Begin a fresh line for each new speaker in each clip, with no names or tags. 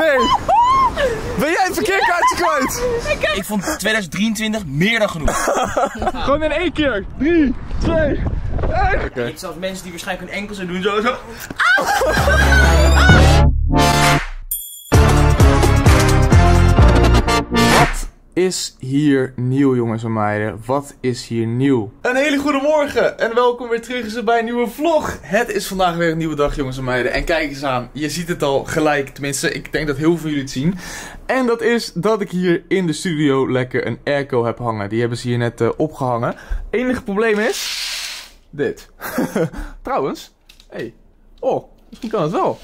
Nee! Ben jij het verkeerkaartje kwijt?
Ik vond 2023 meer dan genoeg.
Gewoon in één keer. 3, 2, 1.
Je hebt zelfs mensen die waarschijnlijk hun enkels en doen zo zo.
Is hier nieuw, jongens en meiden? Wat is hier nieuw? Een hele goede morgen en welkom weer terug bij een nieuwe vlog. Het is vandaag weer een nieuwe dag, jongens en meiden. En kijk eens aan, je ziet het al gelijk. Tenminste, ik denk dat heel veel jullie het zien. En dat is dat ik hier in de studio lekker een airco heb hangen. Die hebben ze hier net eh, opgehangen. Enige probleem is... Dit. Trouwens. Hey. Oh, misschien kan het wel.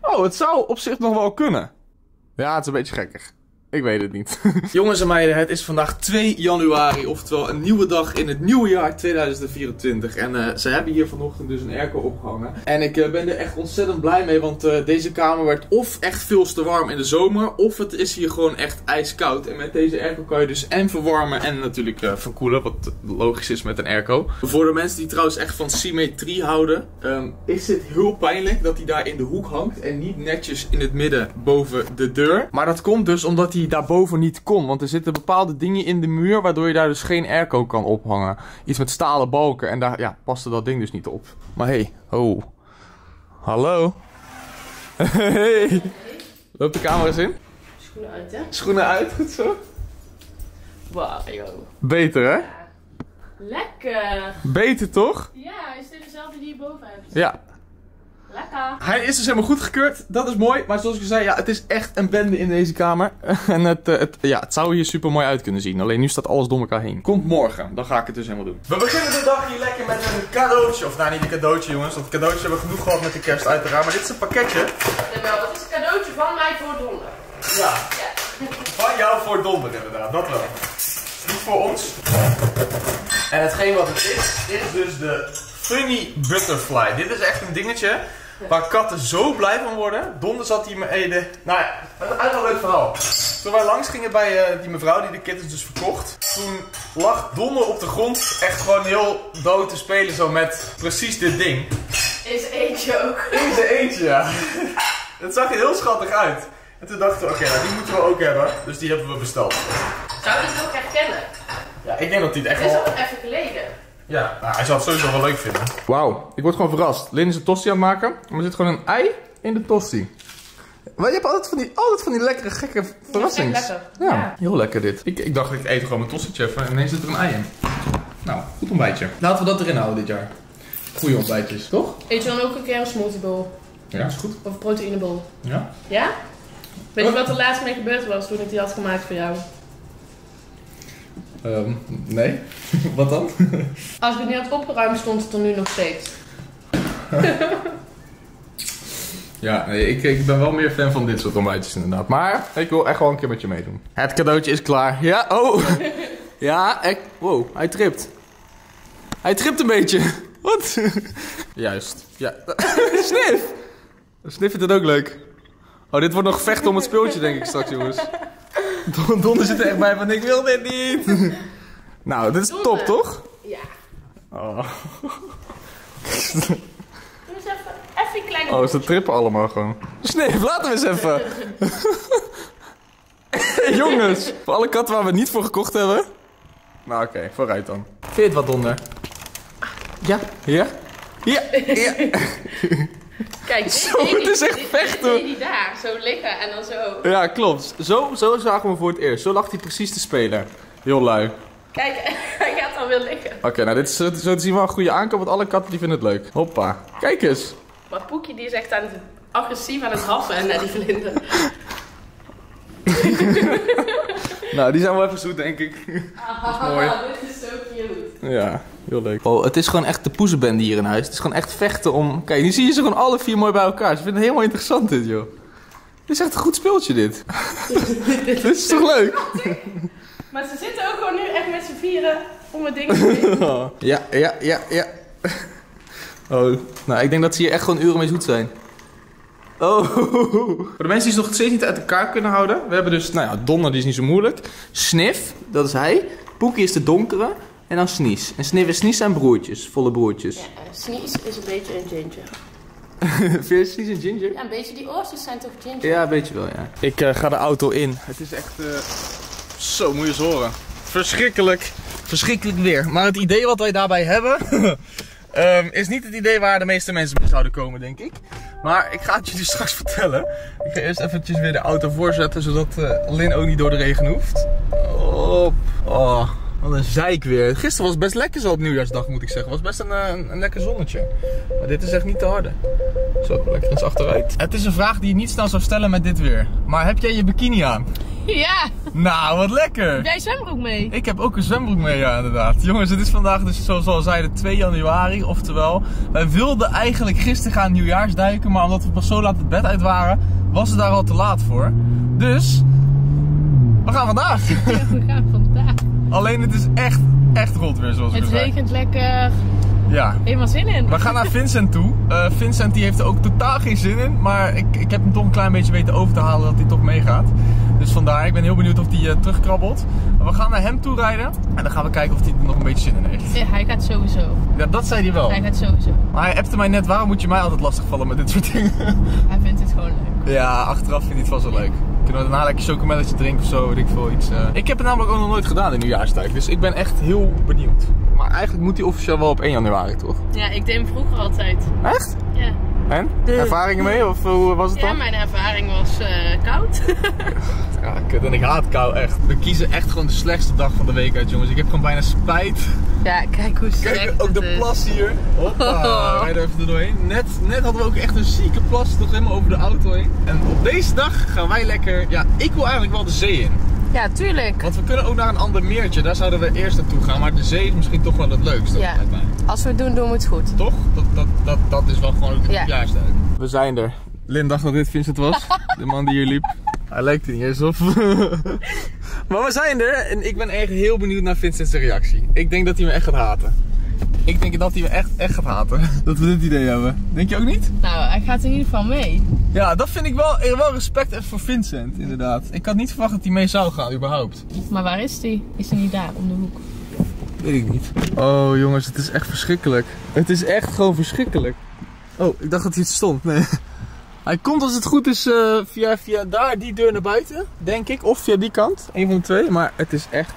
Oh, het zou op zich nog wel kunnen. Ja, het is een beetje gekkig. Ik weet het niet. Jongens en meiden, het is vandaag 2 januari, oftewel een nieuwe dag in het nieuwe jaar 2024. En eh, ze hebben hier vanochtend dus een airco opgehangen. En ik eh, ben er echt ontzettend blij mee, want eh, deze kamer werd of echt veel te warm in de zomer, of het is hier gewoon echt ijskoud. En met deze airco kan je dus en verwarmen en natuurlijk verkoelen, wat logisch is met een airco. Voor de mensen die trouwens echt van symmetrie houden, ehm, is het heel pijnlijk dat hij daar in de hoek hangt en niet netjes in het midden boven de deur. Maar dat komt dus omdat hij daarboven niet kon, want er zitten bepaalde dingen in de muur waardoor je daar dus geen airco kan ophangen. Iets met stalen balken en daar ja, paste dat ding dus niet op. Maar hey, oh. Hallo? Hey. Loopt de camera eens in?
Schoenen uit, hè?
Schoenen uit, goed zo.
Wauw, joh.
Beter hè?
Lekker.
Beter toch?
Ja, is dit dezelfde die je boven hebt?
Ja.
Lekker.
Hij is dus helemaal goedgekeurd. Dat is mooi. Maar zoals ik al zei, ja, het is echt een bende in deze kamer. En het, eh, het, ja, het zou hier super mooi uit kunnen zien. Alleen nu staat alles door elkaar heen. Komt morgen. Dan ga ik het dus helemaal doen. We beginnen de dag hier lekker met een cadeautje. Of nou, niet een cadeautje, jongens. Want cadeautje hebben we genoeg gehad met de kerst, uiteraard. Maar dit is een pakketje.
Jawel, het is een cadeautje van mij voor donder.
Ja.
Ja.
Van jou voor donder, inderdaad. Dat wel. Niet voor ons. En hetgeen wat het is, is dus de Funny Butterfly. Dit is echt een dingetje waar katten zo blij van worden. Donder zat hier me eden. Nou ja, het is eigenlijk wel een leuk verhaal. Toen wij langs gingen bij eh, die mevrouw die de kittens dus verkocht. Toen lag Donder op de grond echt gewoon heel dood te spelen zo met precies dit ding.
Is eentje ook.
In zijn eentje, ja. Het zag er heel schattig uit. En toen dachten we, oké, nou, die moeten we ook hebben. Dus die hebben we besteld.
Zou je het ook herkennen?
Ja, ik denk dat hij het echt
Het is
wel...
al even geleden.
Ja, nou, hij zal het sowieso wel leuk vinden. Wauw, ik word gewoon verrast. Lin is een tosti aan het maken, maar er zit gewoon een ei in de tosti. Maar je hebt altijd van die, altijd van die lekkere, gekke verrassings.
echt lekker.
Ja,
Ja.
heel lekker dit. Ik, ik dacht, ik eet gewoon mijn tostietje even en ineens zit er een ei in. Nou, goed ontbijtje. Laten we dat erin houden dit jaar. Goeie ontbijtjes, toch?
Eet je dan ook een keer een smoothie bowl?
Ja, is goed.
Of een proteïne bowl?
Ja.
Ja? Weet je wat er laatst mee gebeurd was toen ik die had gemaakt voor jou?
Ehm, nee. Wat dan?
Als ik het niet had opgeruimd stond het er nu nog steeds.
Ja, nee, ik, ik ben wel meer fan van dit soort ontbijtjes inderdaad. Maar ik wil echt wel een keer met je meedoen. Het cadeautje is klaar. Ja, oh. Ja, ik, wow, hij tript. Hij tript een beetje. Wat? Juist. Ja. Snif. Snif vindt het ook leuk. Oh, dit wordt nog vechten om het speeltje denk ik straks jongens. Don- Donder zit er echt bij van ik wil dit niet. Nou, dit is top toch?
Ja.
Oh,
Doe eens even, even een kleine
oh ze trippen allemaal gewoon. Snif, laten we eens even. Jongens, voor alle katten waar we niet voor gekocht hebben. Nou oké, vooruit dan. Vind je het wat donder? Ja. Ja? Ja. ja.
Kijk,
Zo,
dit
het is echt
dit-
vechten.
Dit hij daar, zo liggen en dan zo.
Ja, klopt. Zo, zo zagen we hem voor het eerst. Zo lag hij precies te spelen. Heel lui.
Kijk, hij gaat dan weer liggen.
Oké, nou dit is zo, te zien wel een goede aankoop, want alle katten die vinden het leuk. Hoppa. Kijk eens.
Maar Poekje die is echt aan het, agressief aan het haffen naar die vlinder.
Nou, die zijn wel even zoet, denk ik. mooi.
Dit is zo cute.
Ja, heel leuk. Oh, het is gewoon echt de poezenbende hier in huis. Het is gewoon echt vechten om... Kijk, nu zie je ze gewoon alle vier mooi bij elkaar. Ze vinden het helemaal interessant dit, joh. Dit is echt een goed speeltje, dit. dit is toch leuk?
Maar ze zitten ook gewoon nu echt met z'n vieren om het ding te doen.
Ja, ja, ja, ja. Oh, nou, ik denk dat ze hier echt gewoon uren mee zoet zijn. Oh. Voor de mensen die ze nog steeds niet uit elkaar kunnen houden. We hebben dus, nou ja, Donder die is niet zo moeilijk. Sniff, dat is hij. Poekie is de donkere. En dan Snies. En Sniff en Snies zijn broertjes, volle broertjes.
Ja, Sneeze is een beetje een ginger.
Versies en ginger?
Ja, een beetje die oortjes zijn toch ginger?
Ja, een beetje wel, ja. Ik eh, ga de auto in. Het is echt... eh, Zo, moet je eens horen. Verschrikkelijk. Verschrikkelijk weer. Maar het idee wat wij daarbij hebben... ehm, is niet het idee waar de meeste mensen mee zouden komen, denk ik. Maar ik ga het jullie straks vertellen. Ik ga eerst eventjes weer de auto voorzetten, zodat eh Lin ook niet door de regen hoeft. Op. Oh, wat een zeik weer. Gisteren was het best lekker zo op nieuwjaarsdag, moet ik zeggen. Het was best een, eh, een, een lekker zonnetje. Maar dit is echt niet te harde. Zo, lekker eens achteruit. Het is een vraag die je niet snel zou stellen met dit weer. Maar heb jij je bikini aan?
Ja,
Nou, wat lekker!
heb jij zwembroek mee?
Ik heb ook een zwembroek mee, ja, inderdaad. Jongens, het is vandaag dus, zoals we al zeiden, 2 januari. Oftewel, wij wilden eigenlijk gisteren gaan nieuwjaarsduiken. Maar omdat we pas zo laat het bed uit waren, was het daar al te laat voor. Dus, we gaan vandaag.
Ja, we gaan vandaag.
Alleen het is echt, echt rot weer, zoals ik
Het
al zei.
regent lekker.
Ja.
Helemaal zin in.
We gaan naar Vincent toe. Eh, Vincent die heeft er ook totaal geen zin in. Maar ik, ik heb hem toch een klein beetje weten over te halen dat hij toch meegaat. Dus vandaar, ik ben heel benieuwd of hij eh, terugkrabbelt. Maar we gaan naar hem toe rijden. En dan gaan we kijken of hij er nog een beetje zin in heeft.
Ja, hij gaat sowieso.
Ja, dat zei hij wel.
Hij gaat sowieso.
Maar hij appte mij net, waarom moet je mij altijd lastigvallen met dit soort dingen?
Hij vindt het gewoon leuk.
ja, achteraf vind hij het vast wel leuk. Kunnen we daarna lekker chocomelletje drinken of zo, weet ik veel iets. eh. Ik heb het namelijk ook nog nooit gedaan in nieuwjaarstijd. Dus ik ben echt heel benieuwd. Maar eigenlijk moet hij officieel wel op 1 januari, toch?
Ja, ik deed hem vroeger altijd.
Echt?
Ja.
En? Ervaringen mee? Of hoe was het
Ja,
dan?
mijn ervaring was eh, koud.
Ja, kut. En ik haat kou echt. We kiezen echt gewoon de slechtste dag van de week uit, jongens. Ik heb gewoon bijna spijt.
ja, kijk hoe slecht
Kijk, ook de
is.
plas hier. Hoppa, rijden even er doorheen. Net, net hadden we ook echt een zieke plas toch helemaal over de auto heen. En op deze dag gaan wij lekker... Ja, ik wil eigenlijk wel de zee in.
Ja, tuurlijk.
Want we kunnen ook naar een ander meertje. Daar zouden we eerst naartoe gaan. Maar de zee is misschien toch wel het leukste.
Ja.
lijkt mij.
Als we het doen, doen we het goed.
Toch? Dat, dat, dat, dat is wel gewoon het
Ja.
nieuwjaarsduik. We zijn er. Lin dacht dat dit Vincent was. de man die hier liep. Hij lijkt er niet eens op. maar we zijn er. En ik ben echt heel benieuwd naar Vincent's reactie. Ik denk dat hij me echt gaat haten. Ik denk dat hij me echt, echt gaat haten. Dat we dit idee hebben. Denk je ook niet?
Nou, hij gaat in ieder geval mee.
Ja, dat vind ik wel, wel respect even voor Vincent, inderdaad. Ik had niet verwacht dat hij mee zou gaan, überhaupt.
Maar waar is hij? Is hij niet daar, om de hoek?
Weet ik niet. Oh jongens, het is echt verschrikkelijk. Het is echt gewoon verschrikkelijk. Oh, ik dacht dat hij het stond. Nee. Hij komt als het goed is eh, via, via daar, die deur naar buiten, denk ik. Of via die kant, een van de twee. Maar het is echt...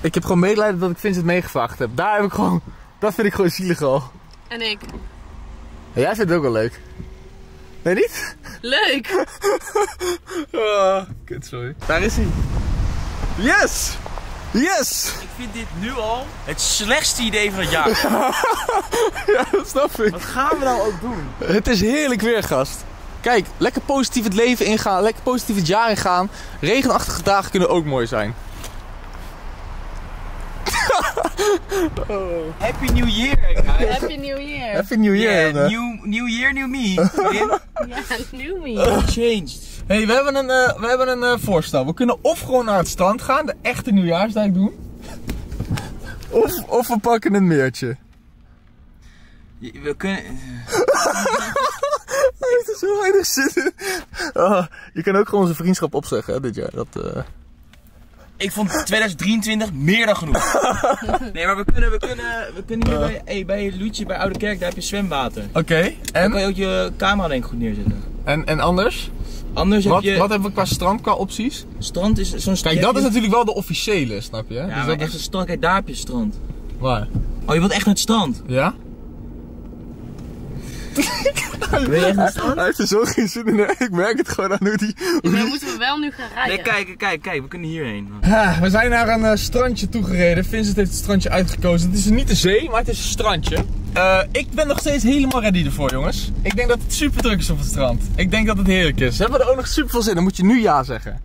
Ik heb gewoon medelijden dat ik Vincent meegevraagd heb. Daar heb ik gewoon... Dat vind ik gewoon zielig al.
En ik.
En jij vindt het ook wel leuk. Nee, niet?
Leuk!
Ah, kut, sorry. Daar is hij. Yes! Yes!
Ik vind dit nu al het slechtste idee van het jaar.
Ja, dat snap ik.
Wat gaan we nou ook doen?
Het is heerlijk weer, gast. Kijk, lekker positief het leven ingaan, lekker positief het jaar ingaan. Regenachtige dagen kunnen ook mooi zijn.
Happy New Year, guys.
Happy New Year!
Happy New Year.
Yeah, new, new Year, new me.
Ja, New Me.
Changed.
hey, we hebben een, eh, we hebben een eh, voorstel. We kunnen of gewoon naar het strand gaan, de echte nieuwjaarsdijk doen. Of, of we pakken een meertje.
Je- We kunnen...
Hij heeft er zo weinig zin in. Ah, je kan ook gewoon onze vriendschap opzeggen hè, dit jaar. Dat, eh,
Ik vond 2023 meer dan genoeg. Nee, maar we kunnen, we kunnen, we kunnen hier bij, hey, bij Luutje, bij Oude Kerk, daar heb je zwemwater.
Oké,
Dan kan
en,
je ook je camera denk ik goed neerzetten.
en, en anders?
Anders
Wat,
heb je...
wat hebben we qua strand, qua opties?
Strand is zo'n...
Kijk, dat is natuurlijk wel de officiële, snap je?
Ja,
dus dat
echt
is...
een strand. Kijk, daar heb je strand.
Waar?
Oh, je wilt echt naar het strand?
Ja?
Wil je echt naar het strand?
Hij heeft er zo geen zin in. Ik merk het gewoon aan hoe die...
Maar dan moeten we wel nu gaan rijden.
Nee, kijk, kijk, kijk. We kunnen hierheen.
Ah, we zijn naar een eh, strandje toegereden. Vincent heeft het strandje uitgekozen. Het is niet de zee, maar het is een strandje. Eh, ik ben nog steeds helemaal ready ervoor, jongens. Ik denk dat het super druk is op het strand. Ik denk dat het heerlijk is. Hebben we er ook nog super veel zin in? Dan moet je nu ja zeggen.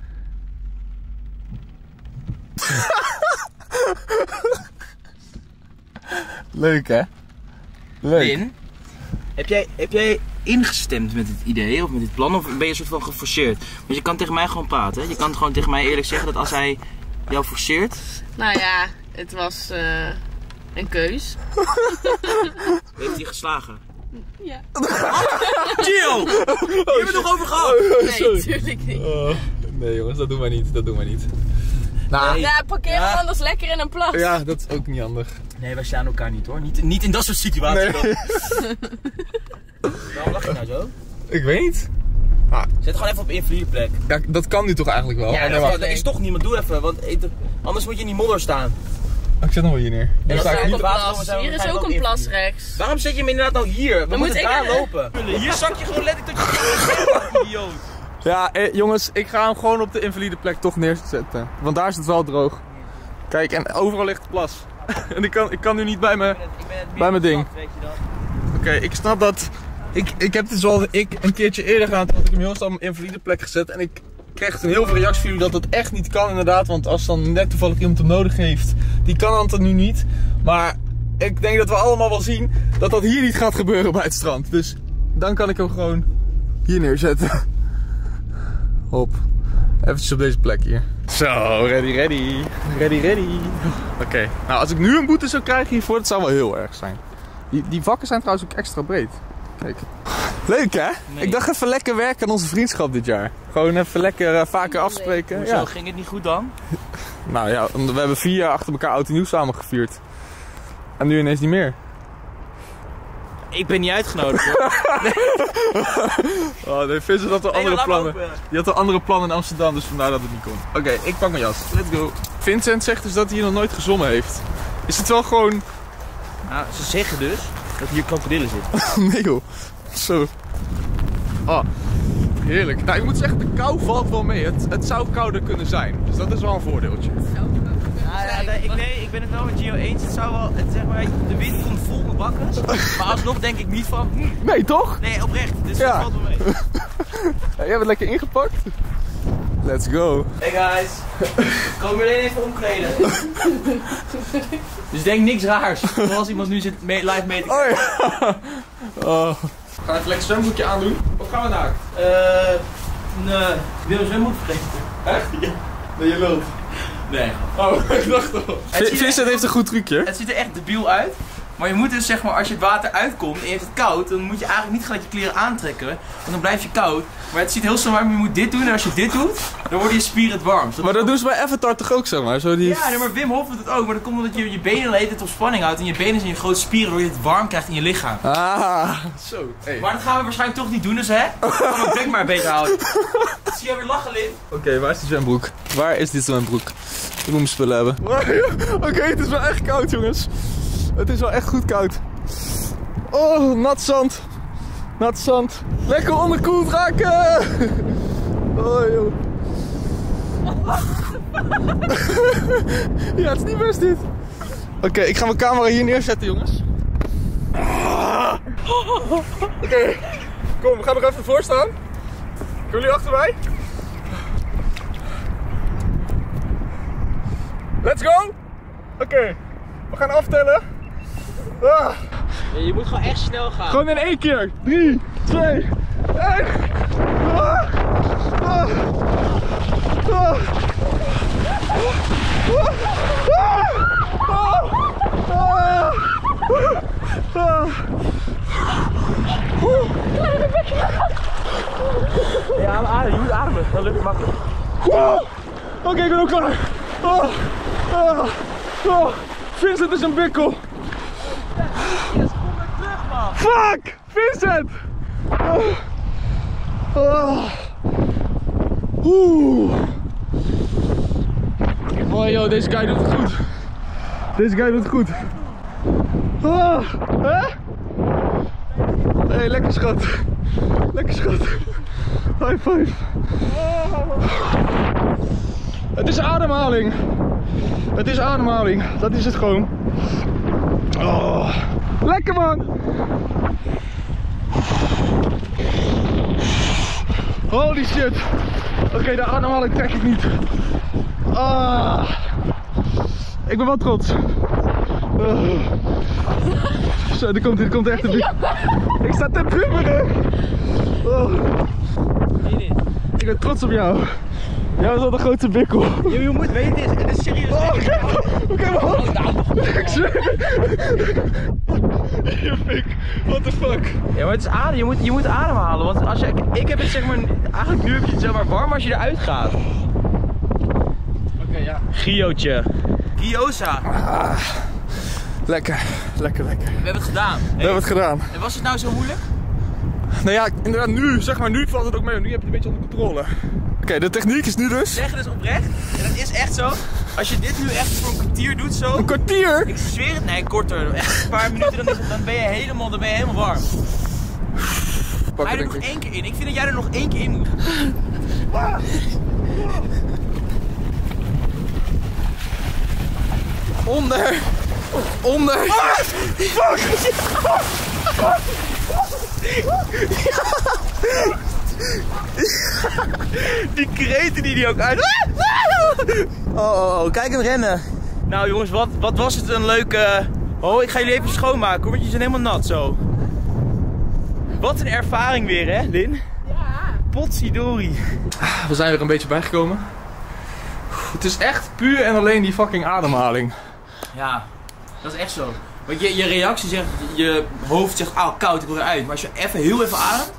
Leuk, hè? Leuk.
Heb jij, heb jij ingestemd met het idee of met dit plan? Of ben je een soort van geforceerd? Want je kan tegen mij gewoon praten. hè? Je kan gewoon tegen mij eerlijk zeggen dat als hij jou forceert...
Nou ja, het was eh, een keus.
Heeft hij geslagen?
Ja.
Gio! Je hebt het nog over gehad!
Nee, natuurlijk niet.
Oh, nee jongens, dat doen wij niet. Dat doen wij niet. Nou,
Nee.
Ja, parkeer hem
Ja.
anders lekker in een plas.
ja, dat is ook niet handig.
Nee, wij staan elkaar niet hoor. Niet, niet in dat soort situaties.
Nee.
Waarom lach je nou zo?
Ik weet niet.
Zet gewoon even op invaliede plek.
Ja, dat kan nu toch eigenlijk wel?
Ja,
nee,
dat, is toch niemand. Doe even, want anders moet je in die modder staan.
Ik zet nog wel hier neer.
Ja,
Dat
sta
is
ik
ook
niet
een
water
Hier is ook een
ook
plas rechts.
Waarom zet je hem inderdaad nou hier? We
Dan
moeten
moet ik
daar lopen. Hier zak je gewoon letterlijk tot je idioot.
Ja, eh, jongens, ik ga hem gewoon op de invalide plek toch neerzetten. Want daar is het wel droog. Kijk, en overal ligt plas. en ik kan, ik kan nu niet bij
het
Bij mijn ding.
Dat?
Oké, ik snap dat. Ik, ik heb dit zoals ik een keertje eerder gedaan. Toen had ik hem heel snel op mijn invalide plek gezet. En ik kreeg toen heel veel reacties van jullie dat het echt niet kan, inderdaad. Want als dan net toevallig iemand hem nodig heeft, die kan het nu niet. Maar ik denk dat we allemaal wel zien dat dat hier niet gaat gebeuren bij het strand. Dus dan kan ik hem gewoon hier neerzetten. Hop. Eventjes op deze plek hier. Zo, ready, ready. Ready, ready. Oké, nou als ik nu een boete zou krijgen hiervoor, dat zou wel heel erg zijn. Die, die vakken zijn trouwens ook extra breed. Kijk. Leuk hè?
Nee.
Ik dacht even lekker werken aan onze vriendschap dit jaar. Gewoon even lekker eh, vaker afspreken.
Hoezo,
Ja.
ging het niet goed dan?
Nou ja, we hebben vier jaar achter elkaar oud en nieuw samen gevierd. En nu ineens niet meer.
Ik ben niet uitgenodigd hoor.
Oh nee, Vincent had wel
Nee,
andere plannen. Die had wel andere plannen in Amsterdam, dus vandaar dat het niet kon. Oké, ik pak mijn jas. Let's go. Vincent zegt dus dat hij hier nog nooit gezongen heeft. Is het wel gewoon...
Nou, ze zeggen dus dat hier krokodillen zitten.
nee joh. Zo. Oh, heerlijk. Nou, ik moet zeggen, de kou valt wel mee. Het, het zou kouder kunnen zijn. Dus dat is wel een voordeeltje.
Ja, ja, nee, ik, nee, ik ben het wel met Gio eens. Het zou wel, het, zeg maar, de wind komt vol mijn bakken. Maar alsnog denk ik niet van, hm,
Nee, toch?
nee, oprecht. Dus
Ja.
dat valt wel mee.
Ja, jij bent lekker ingepakt. Let's go.
Hey guys, kom weer even omkleden. dus denk niks raars. Zoals iemand nu zit mee, live mee te
Oh ja. Oh. We gaan even lekker zwembroekje aandoen. Of gaan we naar?
Eh, nee, wil je zwembroek vergeten?
Echt? Ja. Nee, je lult.
Nee.
Oh, ik dacht al.
Het ziet er-
Vincent heeft een goed trucje.
Het ziet er echt debiel uit. Maar je moet dus zeg maar, als je het water uitkomt en je hebt het koud, dan moet je eigenlijk niet gelijk je kleren aantrekken. Want dan blijf je koud. Maar het ziet heel snel uit, maar je moet dit doen. En als je dit doet, dan worden je spieren het warm.
Maar dat doen ze bij Avatar toch ook, zeg maar? Zo die...
Ja, nee, maar Wim Hof doet het ook. Maar dat komt omdat je je benen tijd op spanning houdt. En je benen zijn je grote spieren, waardoor je het warm krijgt in je lichaam.
Ah, zo. Hey.
Maar dat gaan we waarschijnlijk toch niet doen, dus hè? Ik ga mijn bek maar beter houden. Zie je weer lachen, Lin?
Oké, waar is die zwembroek? Waar is die zwembroek? Ik moet mijn spullen hebben. Oké, het is wel echt koud, jongens. Het is wel echt goed koud. Oh, nat zand. Nat zand. Lekker onderkoeld raken. Oh, joh. ja, het is niet best dit. Oké, ik ga mijn camera hier neerzetten, jongens. Oké, kom, we gaan nog even voor staan. Komen jullie achter mij? Let's go! Oké, we gaan aftellen. Ah,
je moet gewoon echt snel gaan.
gewoon in één keer. 3, 2, 1. Ah, ah, ah, ah, ah, ah.
Ja, maar adem, je moet ademen. Dat lukt makkelijk.
Wow. Oké, ik ben ook klaar. Oh, oh, oh. Vincent is een bikkel. Fuck! Vincent! Oh. Oh. Oeh. Oh joh, deze guy doet het goed. Deze guy doet het goed. Oh. Hè? Hey, lekker schat. Lekker schat. High five. Het is ademhaling. Het is ademhaling. Dat is het gewoon. Oh. Lekker man. Holy shit. Oké, de ademhaling trek ik niet. Ah. Ik ben wel trots. Oh. Zo, er komt, er komt echt een Ik sta te pubberen. Oh. Ik ben trots op jou. Jij was wel de grootste bikkel.
Je, je moet weten, het is, het is serieus.
Oh, Oké, mijn hand. Ik zweer. Pik. What the fuck?
Ja, maar het is adem. Je moet, je moet ademhalen. Want als je, ik heb het zeg maar, eigenlijk nu heb je het zeg maar warm als je eruit gaat.
Oké, ja.
Giootje. Gyoza.
Lekker, lekker, lekker.
We hebben het gedaan.
We hebben het gedaan.
En was het nou zo moeilijk?
Nou ja, inderdaad, nu, zeg maar, nu valt het ook mee. Nu heb je het een beetje onder controle. Oké, de techniek is nu dus.
Zeg het dus oprecht. En dat is echt zo. Als je dit nu echt voor een kwartier doet zo.
Een kwartier!
Ik zweer het, nee, korter. Echt een paar minuten, dan, is het, dan ben je helemaal, dan ben je helemaal warm.
Pak
je
er
nog
ik.
één keer in? Ik vind dat jij er nog één keer in moet.
Onder! Onder!
Die kreten die die ook uit. Oh, oh, oh, kijk hem rennen. Nou jongens, wat, wat was het een leuke... Oh, ik ga jullie even schoonmaken hoor, want jullie zijn helemaal nat zo. Wat een ervaring weer hè, Lin?
Ja.
Potsidori.
We zijn er een beetje bijgekomen. Het is echt puur en alleen die fucking ademhaling.
Ja, dat is echt zo. Want je, je reactie zegt, je hoofd zegt, ah koud, ik wil eruit. Maar als je even heel even ademt,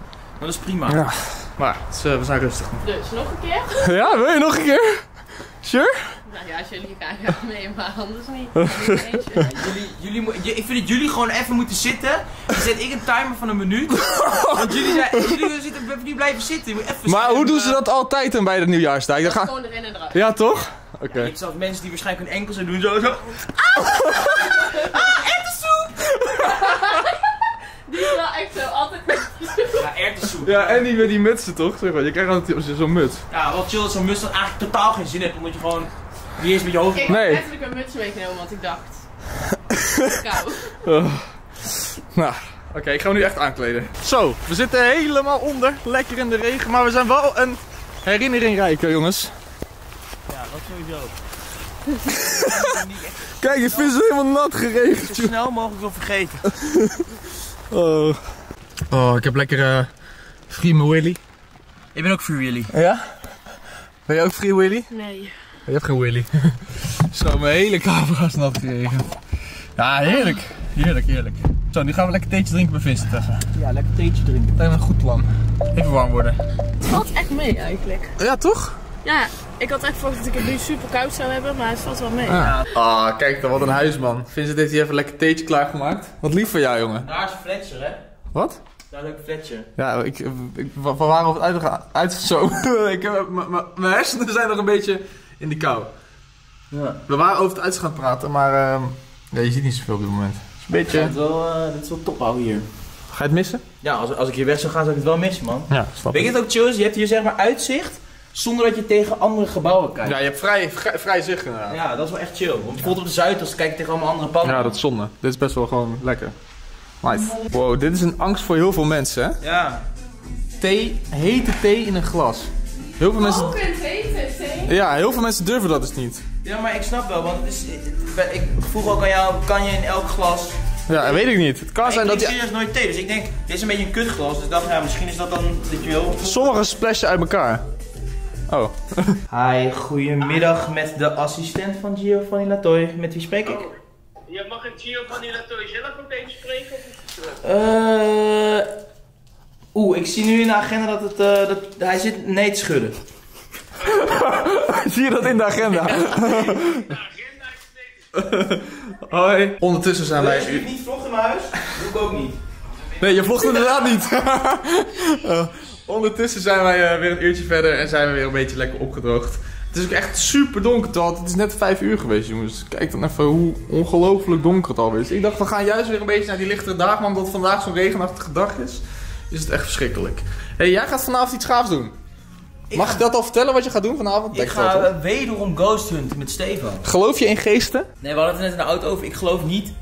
dan is het prima.
Ja. Maar het is, eh, we zijn rustig.
Dus nog een keer.
Ja, wil je nog een keer? Sure?
Nou ja, als jullie graag gaan mee, maar anders niet.
Jullie, jullie, ik vind dat jullie gewoon even moeten zitten. Dan zet ik een timer van een minuut. Want jullie, zijn, jullie zitten blijven zitten. Even
Maar hoe doen ze
stemmen.
dat altijd dan bij de nieuwjaarsdag? Dan gaan...
Gewoon erin en eruit.
Ja, toch? Oké.
Zelfs mensen die waarschijnlijk hun enkels en doen zo zo.
Die is wel echt zo, altijd
erwtensoep.
Ja, en die met die mutsen toch? Zeg maar, je krijgt altijd zo'n muts.
Ja, wat chill dat zo'n mus dat eigenlijk totaal geen zin heeft. Omdat je gewoon niet eens met je hoofd...
Ik
Nee.
heb letterlijk een muts meegenomen, want ik dacht... Kou.
Oh. Nou, oké, ik ga me nu echt aankleden. Zo, we zitten helemaal onder, lekker in de regen, maar we zijn wel een herinnering rijker, jongens.
Ja, dat sowieso.
Kijk, je vis is helemaal nat geregend.
Zo snel mogelijk wil vergeten.
Oh. Oh, ik heb lekker eh Free Willy.
Ik ben ook Free Willy.
Ja? Ben je ook Free Willy?
Nee.
Je hebt geen Willy. Zo, mijn hele camera is. Ja, heerlijk. Heerlijk, heerlijk. Zo, nu gaan we lekker theetje drinken bij Vincent even.
Ja, lekker theetje drinken.
Dat is een goed plan. Even warm worden.
Het valt echt mee eigenlijk.
Ja, toch?
Ja, ik had echt verwacht dat ik het nu super koud zou hebben, maar het valt wel mee.
Ja. Ah, kijk dan, wat een huisman. Vincent heeft hier even lekker theetje klaargemaakt. Wat lief van jou, jongen.
Daar is Fletcher, hè?
Wat?
Daar ook Fletcher.
Ja, ik, ik, we waren over het uit, uit zo. ik mijn hersenen zijn nog een beetje in die kou.
Ja.
We waren over het uit gaan praten, maar ehm, ja, je ziet niet zoveel op dit moment. Het is een beetje...
dit, is wel, eh, dit is wel top hier.
Ga je het missen?
Ja, als, als ik hier weg zou gaan, zou ik het wel missen, man.
Ja, snap
Weet je het ook chill is? Je hebt hier zeg maar uitzicht zonder dat je tegen andere gebouwen kijkt.
Ja, je hebt vrij, vrij, vrij zicht inderdaad.
Ja, dat is wel echt chill. Want bijvoorbeeld op de Zuidas kijk je tegen allemaal andere panden.
Ja, dat is zonde. Dit is best wel gewoon lekker. Nice. Wow, dit is een angst voor heel veel mensen, hè?
Ja.
Thee, hete thee in een glas. Heel veel mensen...
Ook een hete thee.
Ja, heel veel mensen durven dat dus niet.
Ja, maar ik snap wel, want het is, ik, ik vroeg ook aan jou, kan je in elk glas...
Ja, weet ik niet. Het kan
Maar
zijn
ik
dat
drink
je...
serieus nooit thee, dus ik denk, dit is een beetje een kutglas. Dus ik dacht, ja, misschien is dat dan, dat je wel...
Sommige splashen uit elkaar. Oh.
Hi, goedemiddag met de assistent van Giovanni Latoy. Met wie spreek ik?
Je mag het Giovanni Latoy zelf ook even spreken? Of...
Eh... Oeh, ik zie nu in de agenda dat, het, eh, dat hij zit nee te schudden.
Zie je dat in de agenda?
De agenda is nee.
Hoi. Ondertussen zijn wij...
alsjeblieft niet vloggen in mijn huis? Doe ik ook niet.
Nee, je vlogt inderdaad niet. Eh, ondertussen zijn wij eh, weer een uurtje verder en zijn we weer een beetje lekker opgedroogd. Het is ook echt super donker, terwijl het is net 5 uur geweest, jongens. Kijk dan even hoe ongelooflijk donker het alweer is. Ik dacht, we gaan juist weer een beetje naar die lichtere dagen, maar omdat het vandaag zo'n regenachtige dag is, is het echt verschrikkelijk. Hé, hey, jij gaat vanavond iets gaafs doen. Mag
ga-
je dat al vertellen wat je gaat doen vanavond?
Ik ga
wel,
wederom ghost hunten met Stefan.
Geloof je in geesten?
Nee, we hadden het net in de auto over. Ik geloof niet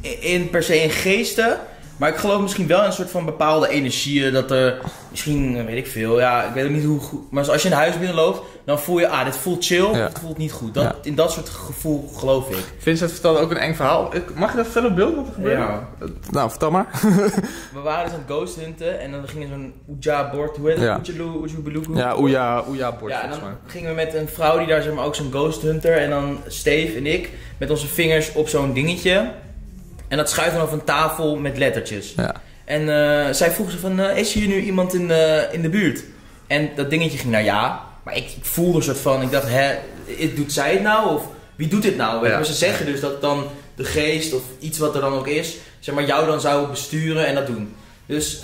in, in per se in geesten. Maar ik geloof misschien wel in een soort van bepaalde energieën. Dat er misschien, eh, weet ik veel. Ja, ik weet ook niet hoe goed. Maar als je een huis binnenloopt, dan voel je, ah, dit voelt chill.
Ja.
het voelt niet goed. Dat,
Ja.
In dat soort gevoel geloof ik.
Vincent vertelde ook een eng verhaal. Ik- Mag je dat vertellen op beeld wat er gebeurde?
Ja.
Nou, vertel maar.
We waren dus aan het ghost hunten. En dan gingen we zo'n Ouija board. Hoe heet. Oejalu- Oejabelugu?
Ja, oeja, oeja bord
Ja, en dan gingen we met een vrouw die daar zeg maar ook zo'n ghost hunter en dan Steve en ik met onze vingers op zo'n dingetje. En dat schuift dan over een tafel met lettertjes.
Ja.
En eh, zij vroeg ze van, eh, is hier nu iemand in, de in de buurt? En dat dingetje ging naar ja. Maar ik, ik voelde een soort van, ik dacht, hè, doet zij het nou? Of wie doet dit nou?
Ja.
Maar ze zeggen dus dat dan de geest of iets wat er dan ook is, zeg maar, jou dan zou besturen en dat doen. Dus,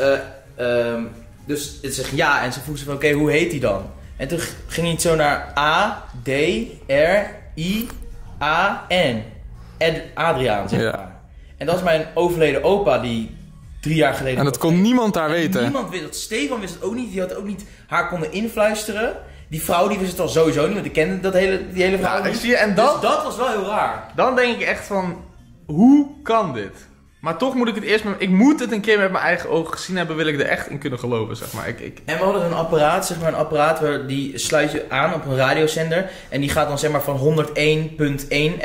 ehm, dus het zegt ja en ze vroeg ze van, oké, hoe heet die dan? En toen ging hij zo naar A, D, R, I, A, N. Adriaan, zeg
Ja.
En dat is mijn overleden opa die drie jaar geleden...
En dat kon niemand daar weten.
Niemand wist dat. Stefan wist het ook niet. Die had ook niet haar konden influisteren. Die vrouw die wist het al sowieso niet, want die kende dat hele, die hele verhaal
Ja, ik
niet.
zie je, en
Dus
dat,
dat was wel heel raar.
dan denk ik echt van, hoe kan dit? Maar toch moet ik het eerst met, ik moet het een keer met mijn eigen ogen gezien hebben, wil ik er echt in kunnen geloven, zeg maar. Ik, ik,
En we hadden een apparaat, zeg maar een apparaat waar die sluit je aan op een radiozender. En die gaat dan zeg maar van 101.1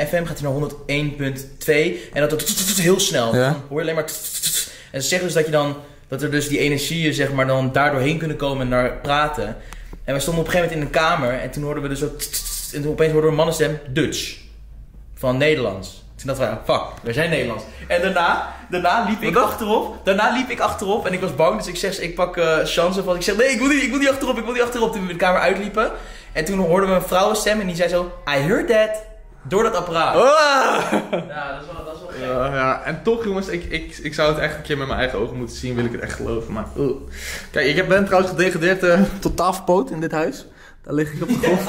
FM gaat hij naar 101.2. En dat doet heel snel.
Ja.
Dan hoor je alleen maar En ze zeggen dus dat je dan, dat er dus die energieën zeg maar dan daardoor heen kunnen komen en daar praten. En we stonden op een gegeven moment in een kamer en toen hoorden we dus zo en toen opeens hoorden we een mannenstem Dutch. Van Nederlands. Toen dachten we, fuck, we zijn Nederlands. En daarna, daarna liep ik achterop. Daarna liep ik achterop en ik was bang. Dus ik zeg, ik pak eh chance van. Ik zeg, nee, ik wil niet, ik wil niet achterop, ik wil niet achterop. Toen we de kamer uitliepen. En toen hoorden we een vrouwenstem en die zei zo, I heard that. Door dat apparaat.
Ah!
Ja, dat is wel, dat is wel gek.
Ja, ja, en toch jongens, ik, ik, ik zou het echt een keer met mijn eigen ogen moeten zien, wil ik het echt geloven. Maar, oeh. Kijk, ik heb- ben trouwens gedegradeerd eh, tot tafelpoot in dit huis. Lig ik op de grond.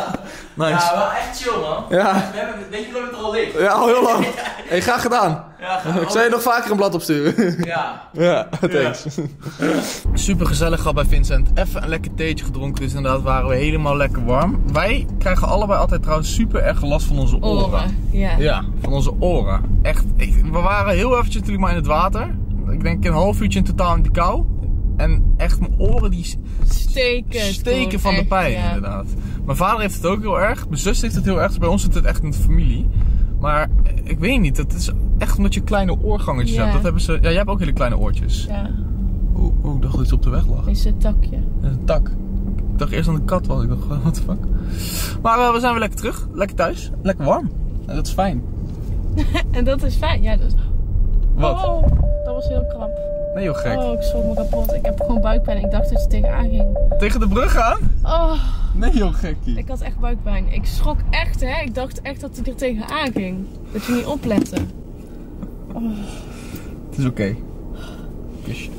Nice.
Ja, wel echt chill man.
Ja,
We hebben, weet je hoe lang het er al ligt?
ja, al heel lang. Hey, graag gedaan.
Ja,
Ik zou je nog vaker een blad opsturen.
Ja.
Ja, thanks. Super gezellig gehad bij Vincent. Even een lekker theetje gedronken, dus inderdaad waren we helemaal lekker warm. Wij krijgen allebei altijd trouwens super erg last van onze oren.
Oren. Ja.
Ja, van onze oren. Echt, ik, we waren heel eventjes natuurlijk maar in het water. Ik denk een half uurtje in totaal in de kou. En echt mijn oren die
Steken.
steken van de pijn
ja.
inderdaad. Mijn vader heeft het ook heel erg. Mijn zus heeft het heel erg. Dus bij ons zit het echt in de familie. Maar ik weet niet, het is echt omdat je kleine oorgangetjes
Ja.
hebt. Dat hebben ze, ja, jij hebt ook hele kleine oortjes.
Ja,
Oeh, oeh, ik dacht dat iets op de weg lag.
is het takje.
Dat is een tak. Ik dacht eerst aan de kat was. Ik dacht, what the fuck. Maar eh, we zijn weer lekker terug. Lekker thuis. Lekker warm. En dat is fijn.
En dat is fijn. Ja, dat
Wat?
Oh, dat was heel krap.
Nee joh, gek.
Oh, ik schrok me kapot. Ik heb gewoon buikpijn. Ik dacht dat ze tegenaan ging.
Tegen de brug aan?
Oh,
Nee joh, gekkie.
ik had echt buikpijn. Ik schrok echt, hè. Ik dacht echt dat hij er tegenaan ging. Dat je niet oplette.
Het is oké. Kusje.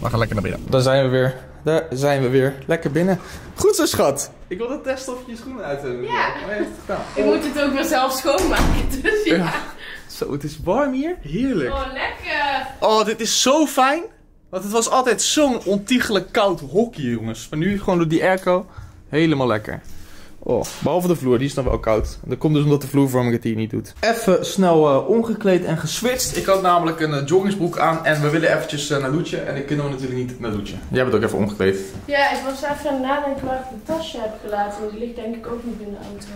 We gaan lekker naar binnen. Daar zijn we weer. Daar zijn we weer. Lekker binnen. Goed zo, schat. Ik wilde testen of je je schoenen uit hebt.
Ja.
Maar je hebt het gedaan.
Ik moet het ook weer zelf schoonmaken. Dus ja.
Ja. Zo, het is warm hier. Heerlijk.
Oh, lekker.
Oh, dit is zo fijn. Want het was altijd zo'n ontiegelijk koud hokje, jongens. Maar nu gewoon door die airco. Helemaal lekker. Oh, behalve de vloer, die is dan wel koud. Dat komt dus omdat de vloervorming het hier niet doet. Even snel eh, omgekleed en geswitcht. Ik had namelijk een eh, joggingsbroek aan en we willen eventjes eh, naar Loetje. En ik kunnen we natuurlijk niet naar Loetje. Jij bent ook even omgekleed.
Ja, ik was even aan het nadenken waar ik mijn tasje heb gelaten. Die ligt denk ik ook niet in de auto.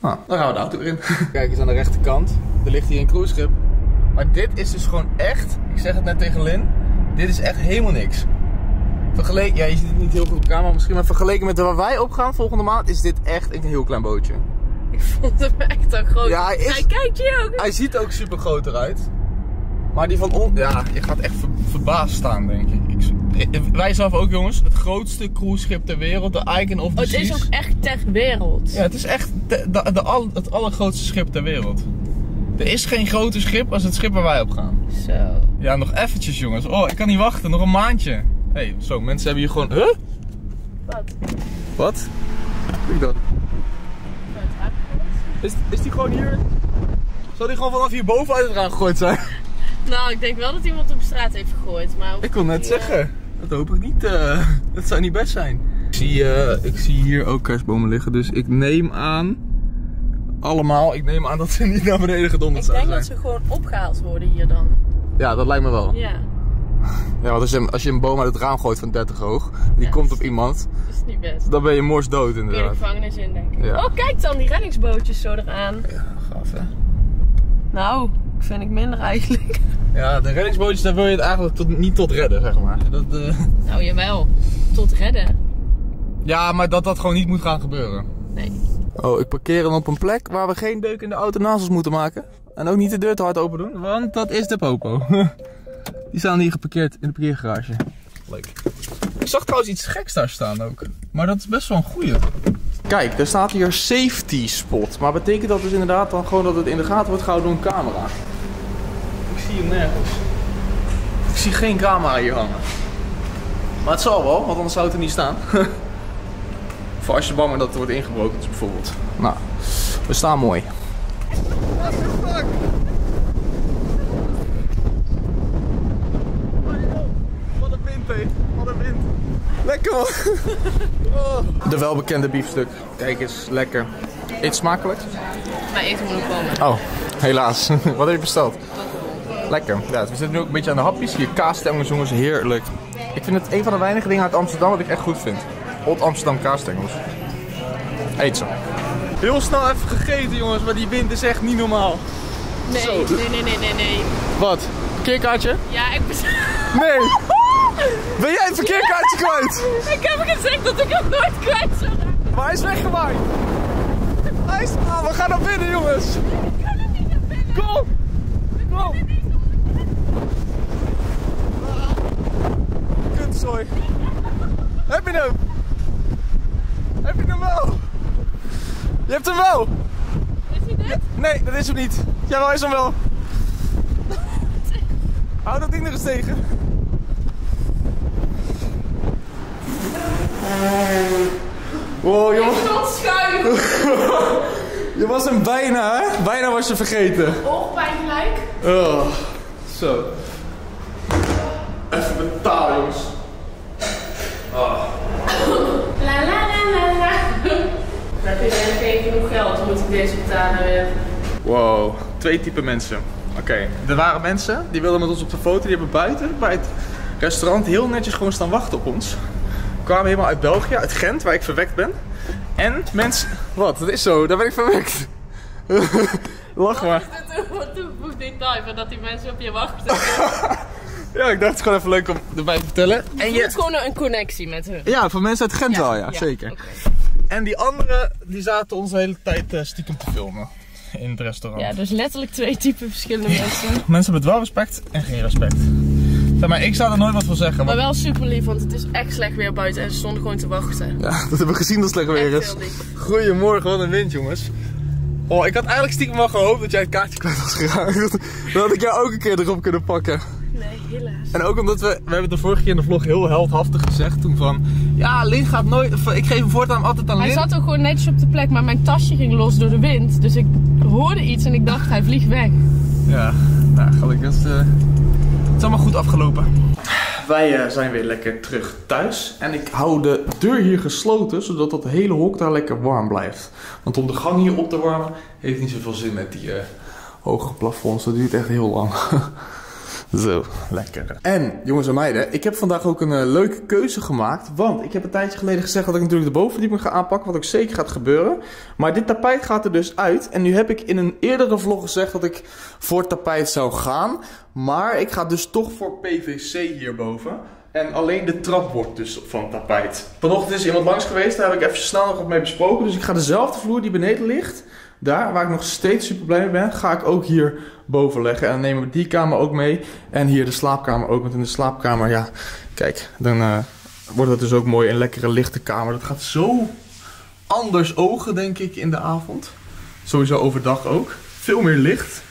Nou, dan gaan we de auto weer in. Kijk eens aan de rechterkant. Er ligt hier een cruiseschip. Maar dit is dus gewoon echt, ik zeg het net tegen Lin, dit is echt helemaal niks. Vergeleken, ja je ziet het niet heel goed op camera misschien, maar vergeleken met waar wij op gaan volgende maand is dit echt een heel klein bootje.
Ik vond hem echt al groot.
Ja, hij is-
Hij kijkt je ook.
Hij ziet ook super groot eruit. Maar die van on... Ja, je gaat echt ver- verbaasd staan, denk ik. ik. eh, Wij zelf ook, jongens. Het grootste cruiseschip ter wereld. De Icon of the
Oh, het is ook echt ter wereld.
Ja, het is echt de, de, de al, het allergrootste schip ter wereld. Er is geen groter schip als het schip waar wij op gaan.
Zo.
Ja, nog eventjes, jongens. Oh, ik kan niet wachten. Nog een maandje. Hé, hey, zo, mensen hebben hier gewoon... Huh?
Wat?
Wat? Wie dan? Is, is die gewoon hier... Zou die gewoon vanaf hierboven uit het raam gegooid zijn?
Nou, ik denk wel dat iemand op straat heeft gegooid. Maar
Ik wil net zeggen. Dat hoop ik niet. eh, dat zou niet best zijn. Ik zie, eh, ik zie hier ook kerstbomen liggen. Dus ik neem aan... Allemaal, ik neem aan dat ze niet naar beneden gedonderd
Ik denk
zijn.
dat ze gewoon opgehaald worden hier dan.
Ja, dat lijkt me wel.
Ja,
Ja, want als je, als je een boom uit het raam gooit van 30 hoog, die
Ja.
komt op iemand,
dat is niet best.
dan ben je morsdood
Kun je de
inderdaad.
gevangenis in, denk ik.
Ja.
Oh, kijk dan, die reddingsbootjes zo eraan.
Ja, gaaf hè.
Nou, vind ik minder eigenlijk.
Ja, de reddingsbootjes, daar wil je het eigenlijk tot, niet tot redden, zeg maar. Dat, eh,
Nou, jawel. Tot redden.
Ja, maar dat dat gewoon niet moet gaan gebeuren.
Nee.
Oh, ik parkeer hem op een plek waar we geen deuk in de auto naast ons moeten maken. En ook niet de deur te hard open doen, want dat is de popo. Die staan hier geparkeerd in de parkeergarage. Leuk. Ik zag trouwens iets geks daar staan ook. Maar dat is best wel een goeie. Kijk, er staat hier safety spot. Maar betekent dat dus inderdaad dan gewoon dat het in de gaten wordt gehouden door een camera? Ik zie hem nergens. Ik zie geen camera hier hangen. Maar het zal wel, want anders zou het er niet staan. Voor als je bang bent dat er wordt ingebroken, dus bijvoorbeeld. Nou, we staan mooi. Wat een wind, hé. Wat een wind. Oh. De welbekende biefstuk. Kijk eens, lekker. Eet smakelijk?
Mijn eten moet nog komen.
Oh, helaas. Wat heb je besteld? Lekker. Ja, we zitten nu ook een beetje aan de hapjes. Hier kaasstengels, jongens, heerlijk. Ik vind het een van de weinige dingen uit Amsterdam wat ik echt goed vind. Old Amsterdam kaasstengels. Eet zo. Heel snel even gegeten, jongens, maar die wind is echt niet normaal.
Nee,
Zo.
nee, nee, nee, nee, nee.
Wat? Keerkaartje?
Ja, ik, bes-
Nee! Ben jij het verkeerkaartje kwijt?
ik heb gezegd dat ik hem nooit kwijt zou raken.
Maar hij is weggewaaid. Hij is... Ah, we gaan naar binnen, jongens. Kom! Kom! Kutzooi. Heb je hem? Heb je hem wel? Je hebt hem wel!
Is hij dit?
Nee, dat is hem niet. Jawel, hij is hem wel. Hou dat ding er eens tegen. Wow, jongens.
Tot schuim.
Je was hem bijna, hè? Bijna was je vergeten.
Oogpijn gelijk.
Oh, zo. Even betalen, jongens.
La la la la la. Dan heb je ik geen genoeg geld, moet ik deze betalen weer.
Wow, twee typen mensen. Oké, er waren mensen die wilden met ons op de foto. Die hebben buiten bij het restaurant heel netjes gewoon staan wachten op ons. Kwamen helemaal uit België, uit Gent, waar ik verwekt ben. En mensen... Wat? Dat is zo, daar ben ik verwekt. Lach maar.
Wat toegevoegd detail van dat die mensen op je wachten.
Ja, ik dacht het is gewoon even leuk om erbij te vertellen. En
Je hebt gewoon een connectie met hun.
Ja, van mensen uit Gent wel, ja, zeker. En die anderen, die zaten ons de hele tijd eh, stiekem te filmen. In het restaurant.
Ja, dus letterlijk twee typen verschillende mensen.
Mensen hebben wel respect en geen respect. Zeg maar, ik zou er nooit wat van zeggen.
Maar
Maar...
wel super lief, want het is echt slecht weer buiten en ze stonden gewoon te wachten.
Ja, dat hebben we gezien dat het slecht weer
Echt
is. Goedemorgen, wat een wind, jongens. Oh, ik had eigenlijk stiekem wel gehoopt dat jij het kaartje kwijt was geraakt. Dan had ik jou ook een keer erop kunnen pakken.
Nee, helaas.
En ook omdat we, we hebben het de vorige keer in de vlog heel heldhaftig gezegd toen van... Ja, Lin gaat nooit, ik geef hem voortaan altijd aan
Hij
Lin.
zat ook gewoon netjes op de plek, maar mijn tasje ging los door de wind. Dus ik hoorde iets en ik dacht, hij vliegt weg.
Ja, nou gelukkig is eh, is allemaal goed afgelopen. Wij eh, zijn weer lekker terug thuis. En ik hou de deur hier gesloten, zodat dat hele hok daar lekker warm blijft. Want om de gang hier op te warmen, heeft niet zoveel zin met die eh, hoge plafonds. Dat duurt echt heel lang. Zo, lekker. En jongens en meiden, ik heb vandaag ook een eh, leuke keuze gemaakt. Want ik heb een tijdje geleden gezegd dat ik natuurlijk de bovenverdieping ga aanpakken. Wat ook zeker gaat gebeuren. Maar dit tapijt gaat er dus uit. En nu heb ik in een eerdere vlog gezegd dat ik voor tapijt zou gaan. Maar ik ga dus toch voor PVC hierboven. En alleen de trap wordt dus van tapijt. Vanochtend is iemand langs geweest, daar heb ik even snel nog wat mee besproken. Dus ik ga dezelfde vloer die beneden ligt, daar waar ik nog steeds super blij mee ben, ga ik ook hier boven leggen. En dan nemen we die kamer ook mee. En hier de slaapkamer ook. Want in de slaapkamer, ja, kijk, dan eh, wordt het dus ook mooi een lekkere lichte kamer. Dat gaat zo anders ogen, denk ik, in de avond. Sowieso overdag ook. Veel meer licht.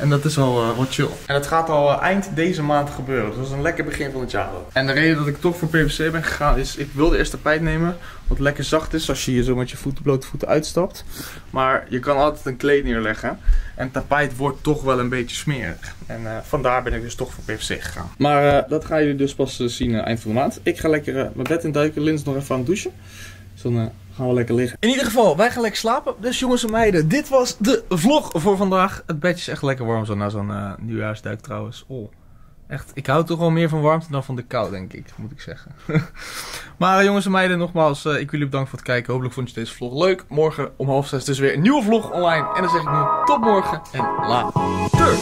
En dat is wel eh, wat chill. En het gaat al eh, eind deze maand gebeuren. Dus dat is een lekker begin van het jaar ook. En de reden dat ik toch voor PVC ben gegaan is... Ik wilde eerst tapijt nemen. Wat lekker zacht is als je hier zo met je voeten, blote voeten uitstapt. Maar je kan altijd een kleed neerleggen. En tapijt wordt toch wel een beetje smerig. En eh, vandaar ben ik dus toch voor PVC gegaan. Maar dat gaan jullie dus pas zien eind van de maand. Ik ga lekker mijn bed induiken. Lins nog even aan het douchen. Dus dan we lekker liggen. In ieder geval, wij gaan lekker slapen. Dus jongens en meiden, dit was de vlog voor vandaag. Het bedje is echt lekker warm zo na zo'n eh, nieuwjaarsduik trouwens. Oh, echt. Ik hou toch wel meer van warmte dan van de kou, denk ik. Moet ik zeggen. maar eh, jongens en meiden, nogmaals, eh, ik wil jullie bedanken voor het kijken. Hopelijk vond je deze vlog leuk. Morgen om half zes dus weer een nieuwe vlog online. En dan zeg ik nu tot morgen en later.